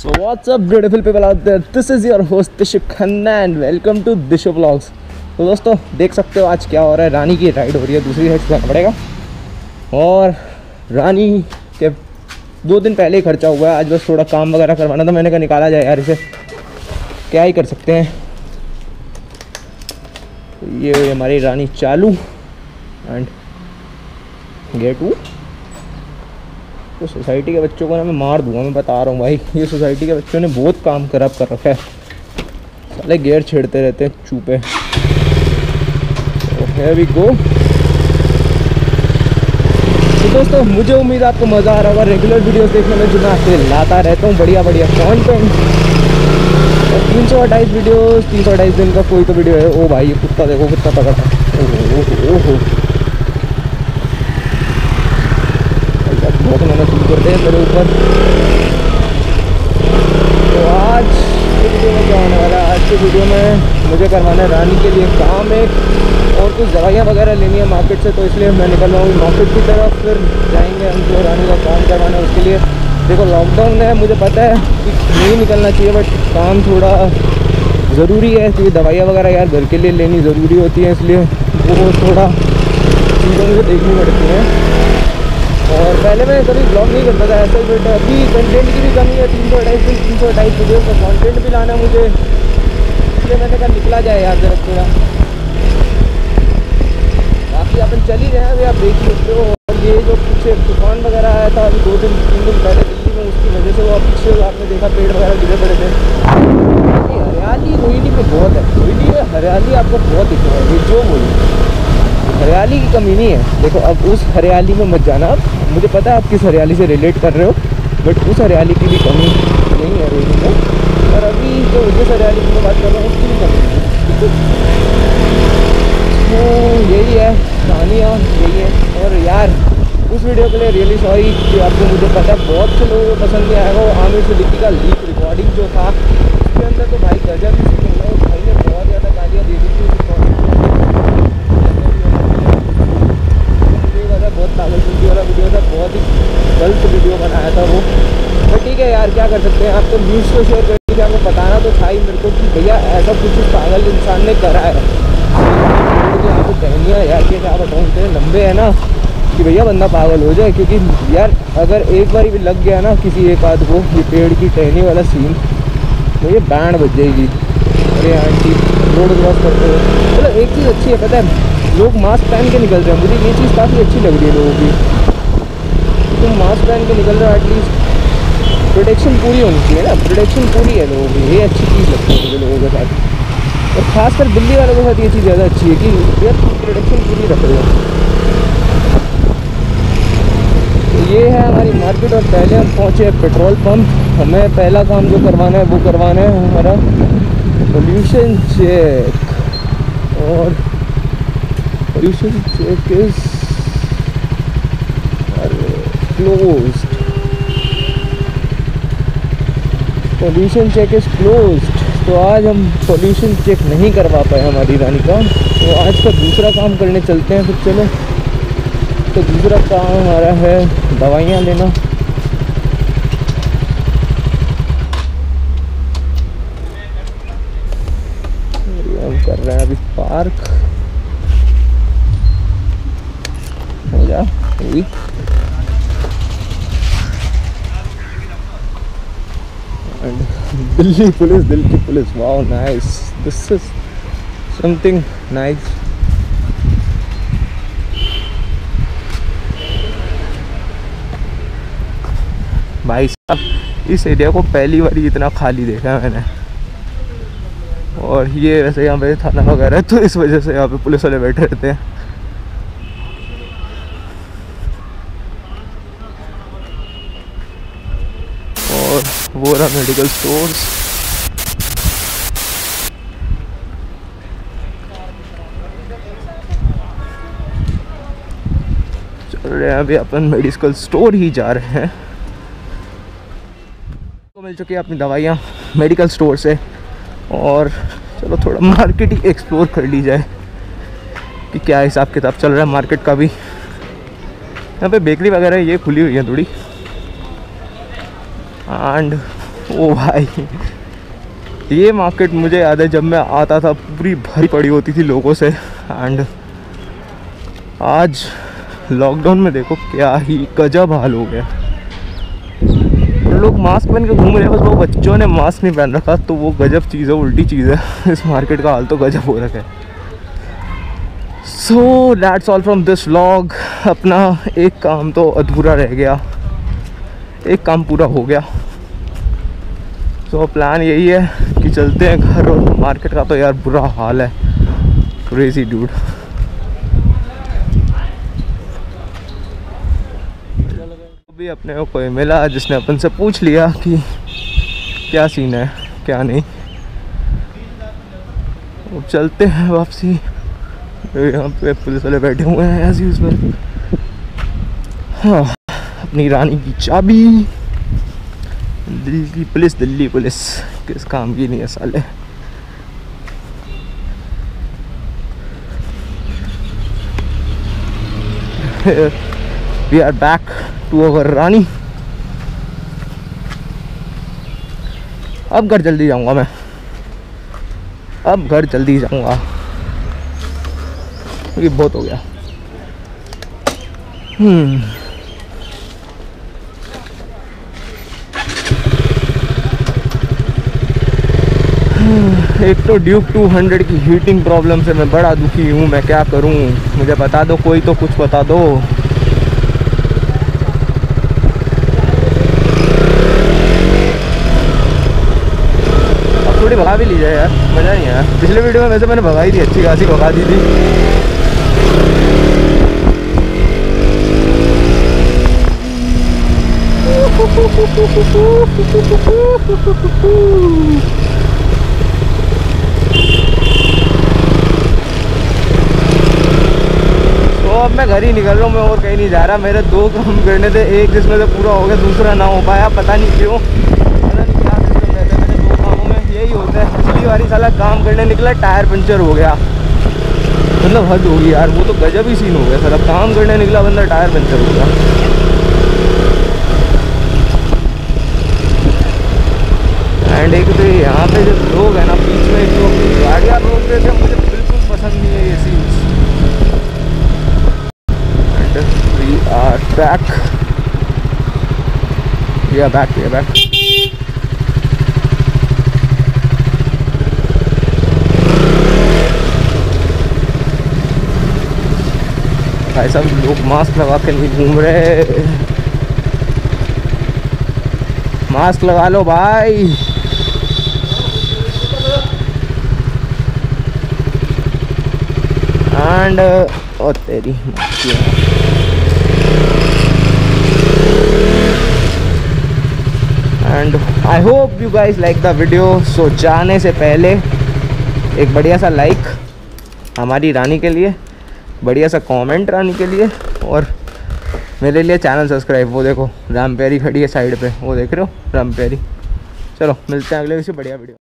So what's up, beautiful people out there? This is your host, Dishu Khanna and welcome to Dishu Vlogs. तो दोस्तों, देख सकते हो आज क्या हो रहा है। रानी की राइड हो रही है, दूसरी साइड जाना पड़ेगा। और रानी के दो दिन पहले ही खर्चा हुआ है। आज बस थोड़ा काम वगैरह करवाना था, मैंने कहा निकाला जाए यार इसे। क्या ही कर सकते हैं। तो ये हमारी रानी चालू। एंड गेट टू तो सोसाइटी के बच्चों को ना मैं मार दूँगा, मैं बता रहा हूँ भाई। ये सोसाइटी के बच्चों ने बहुत काम खराब कर रखा है। साले गेयर छेड़ते रहते हैं चूपे। है वी गो तो दोस्तों, मुझे उम्मीद आपको मज़ा आ रहा होगा। रेगुलर वीडियोस देखने में जो मैं आपके लाता रहता हूँ, बढ़िया बढ़िया कंटेंट और तीन सौ अट्ठाईस वीडियो तीन सौ अट्ठाईस दिन का कोई तो वीडियो है। ओ भाई, ये कुत्ता देखो कितना तगड़ा है। ओहो ओहो ओहो। बहुत मेहनत शुरू करते हैं मेरे ऊपर। तो आज वीडियो में क्या होने वाला है? आज की वीडियो में मुझे करवाना है रानी के लिए काम एक और कुछ दवाइयाँ वगैरह लेनी है मार्केट से तो इसलिए मैं निकल रहा हूँ मार्केट की तरफ़। फिर जाएँगे हम जो रानी का काम करवाना है उसके लिए। देखो लॉकडाउन है मुझे पता है कि नहीं निकलना चाहिए बट काम थोड़ा ज़रूरी है। क्योंकि दवाइयाँ वगैरह यार घर के लिए लेनी ज़रूरी होती है, इसलिए वो थोड़ा चीज़ें मुझे देखनी पड़ती हैं। और पहले मैं कभी ब्लॉग नहीं करता था ऐसा बट अभी कंटेंट की भी कमी है, तीन सौ अढ़ाई दिन तीन सौ अढ़ाई वीडियो का कंटेंट भी लाना मुझे। इसलिए मैंने कहा निकला जाए यार जरा थोड़ा। बाकी अपन चल ही रहे हैं, अभी आप देख सकते हो। और ये जो पीछे तूफ़ान वगैरह आया था, अभी दो दिन, तीन दिन पहले दिल्ली में, उसकी वजह से वो पीछे आपने देखा पेड़ वगैरह गिरे पड़े थे। हरियाली रोहिणी में बहुत है। रोहिणी में हरियाली आपको बहुत दिख रहा है, ये जो बोली। हरियाली की कमी नहीं है। देखो, अब उस हरियाली में मत जाना। आप मुझे पता है आप किस हरियाली से रिलेट कर रहे हो बट उस हरियाली की भी कमी नहीं है रोहिणी में और अभी जो जिस हरियाली की मैं बात कर रहा हूँ, उसकी भी कमी तो यही है, कहानियाँ, यही है। और यार, उस वीडियो के लिए रियली सॉरी कि आपको मुझे पता है, बहुत से लोगों को पसंद नहीं आएगा वो आमिर सिद्दीकी का लीक रिकॉर्डिंग जो था, उसके अंदर तो भाई गजब ही सीखूँगा भाई ने बहुत ज़्यादा गालियाँ दे दी थी उस बहुत पागलपंती वाला वीडियो था बहुत ही गलत वीडियो बनाया था वो बट ठीक है यार क्या कर सकते हैं। आप तो न्यूज़ को शेयर कर दीजिए आपको बताना तो था ही मेरे को कि भैया ऐसा कुछ पागल इंसान ने करा है। तो यहाँ पे टहनियाँ यार के क्या बताऊँ, इतने लंबे हैं ना कि भैया बंदा पागल हो जाए, क्योंकि यार अगर एक बार भी लग गया ना किसी एक आध को, ये पेड़ की टहनी वाला सीन तो ये बैंड बज जाएगी अरे आंटी रोड क्रॉस करते हुए चलो एक चीज़ अच्छी है, पता है, लोग मास्क पहन के निकल रहे हैं। मुझे ये चीज़ काफ़ी अच्छी लग रही है लोगों की। तुम मास्क पहन के निकल रहे हो एटलीस्ट प्रोटेक्शन पूरी होनी चाहिए ना। प्रोटेक्शन पूरी है लोगों की। ये अच्छी चीज़ लगती है लोगों के साथ। और खासकर दिल्ली वालों के साथ ये चीज़ ज़्यादा अच्छी है कि यार प्रोटेक्शन पूरी रख रहे तो ये है हमारी मार्केट और पहले हम पहुँचे हैं पेट्रोल पंप हमें पहला काम जो करवाना है वो करवाना है हमारा पोल्यूशन चेक और pollution check is closed pollution check is closed तो आज हम पोल्यूशन चेक नहीं करवा पाए हमारी रानी का। तो आज का दूसरा काम करने चलते हैं, फिर चलो। तो दूसरा काम हमारा है दवाइयाँ लेना। हम कर रहे हैं अभी पार्क। हो जा हुई दिल्ली पुलिस दिल की police. Wow nice this is something nice भाई साहब, इस एरिया को पहली बार इतना खाली देखा मैंने। और ये वैसे यहाँ पे थाना वगैरह तो इस वजह से यहाँ पे पुलिस वाले बैठे रहते हैं और रहा मेडिकल स्टोर्स चल रहे हैं अभी अपन मेडिकल स्टोर ही जा रहे हैं। तो मिल चुकी है अपनी दवाइयाँ मेडिकल स्टोर से। और चलो थोड़ा मार्केट ही एक्सप्लोर कर ली जाए कि क्या हिसाब किताब चल रहा है मार्केट का भी। यहाँ पे बेकरी वगैरह ये खुली हुई है थोड़ी। एंड ओ भाई। ये मार्केट मुझे याद है, जब मैं आता था, पूरी भरी पड़ी होती थी लोगों से। एंड आज लॉकडाउन में देखो, क्या ही गजब हाल हो गया। लोग मास्क पहन के घूम रहे हैं, बस वो बच्चों ने मास्क नहीं पहन रखा तो वो गजब चीज़ है, उल्टी चीज़ है। इस मार्केट का हाल तो गजब हो रखा है। So that's all from this vlog अपना एक काम तो अधूरा रह गया। एक काम पूरा हो गया। So, प्लान यही है कि चलते हैं घर और मार्केट का तो यार बुरा हाल है। क्रेजी डूड भी अपने को कोई मिला जिसने अपन से पूछ लिया कि क्या सीन है क्या नहीं। अब चलते हैं वापसी। यहाँ पे पुलिस वाले बैठे हुए हैं ऐसे यूजल हाँ अपनी रानी की चाबी। दिल्ली पुलिस दिल्ली पुलिस किस काम की नहीं है साले we are back to our रानी अब घर जल्दी जाऊँगा मैं अब घर जल्दी जाऊँगा ये बहुत हो गया हम्म एक तो ड्यूक 200 की हीटिंग प्रॉब्लम से मैं बड़ा दुखी हूँ, मैं क्या करूँ? मुझे बता दो, कोई तो कुछ बता दो। थोड़ी भगा भी ली जाए यार, मज़ा नहीं आया। पिछले वीडियो में वैसे मैंने भगाई थी, अच्छी खासी भगा दी थी। अब मैं घर ही निकल रहा हूँ, मैं और कहीं नहीं जा रहा। मेरे दो काम करने थे, एक जिसमें से पूरा हो गया, दूसरा ना हो पाया, पता नहीं क्यों। पता नहीं क्या सिस्टम रहता है, मेरे दो कामों में यही होता है। पिछली बारी साला काम करने निकला, टायर पंचर हो गया। मतलब हद होगी यार, वो तो गजब ही सीन हो गया सर अब काम करने निकला, बंदा टायर पंचर हो गया एंड एक तो यहाँ पे जो लोग हैं ना बीच में जो गाड़ियाँ रोक रहे थे मुझे बिल्कुल पसंद नहीं है ये scenes and we are back. We are back we are back. भाई साहब, लोग मास्क लगा के नहीं घूम रहे मास्क लगा लो भाई। एंड ओ तेरी and I hope you guys like the video so जाने से पहले एक बढ़िया सा लाइक हमारी रानी के लिए, बढ़िया सा कमेंट रानी के लिए, और मेरे लिए चैनल सब्सक्राइब वो देखो राम प्यारी खड़ी है साइड पे। वो देख रहे हो? राम प्यारी चलो, मिलते हैं अगले किसी बढ़िया वीडियो